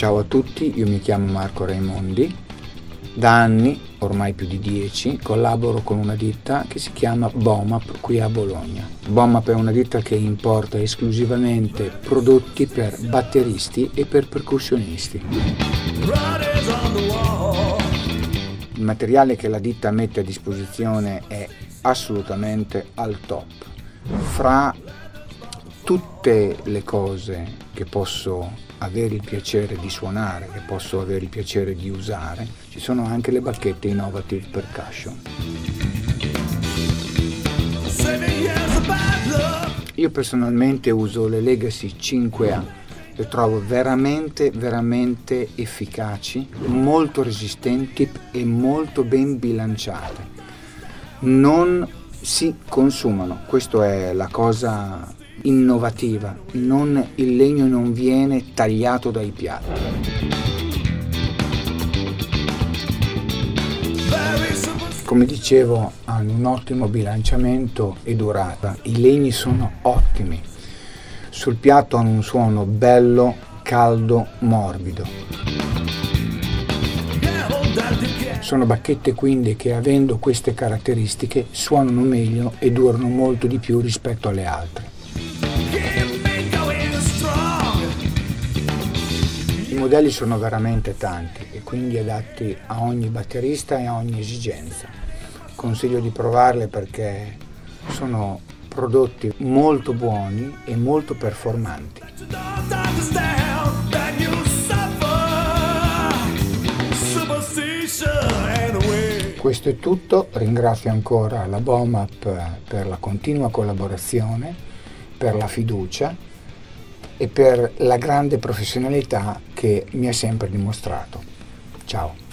Ciao a tutti, io mi chiamo Marco Raimondi. Da anni, ormai più di dieci, collaboro con una ditta che si chiama Bomap qui a Bologna. Bomap è una ditta che importa esclusivamente prodotti per batteristi e per percussionisti. Il materiale che la ditta mette a disposizione è assolutamente al top. Fra tutte le cose che posso avere il piacere di suonare, che posso avere il piacere di usare, ci sono anche le bacchette Innovative Percussion. Io personalmente uso le Legacy 5A, le trovo veramente, veramente efficaci, molto resistenti e molto ben bilanciate. Non si consumano, questa è la cosa innovativa, non, il legno non viene tagliato dai piatti. Come dicevo, hanno un ottimo bilanciamento e durata. I legni sono ottimi. Sul piatto hanno un suono bello, caldo, morbido. Sono bacchette quindi che avendo queste caratteristiche suonano meglio e durano molto di più rispetto alle altre. Modelli sono veramente tanti e quindi adatti a ogni batterista e a ogni esigenza. Consiglio di provarle perché sono prodotti molto buoni e molto performanti. Questo è tutto, ringrazio ancora la BOMAP per la continua collaborazione, per la fiducia e per la grande professionalità che mi ha sempre dimostrato. Ciao.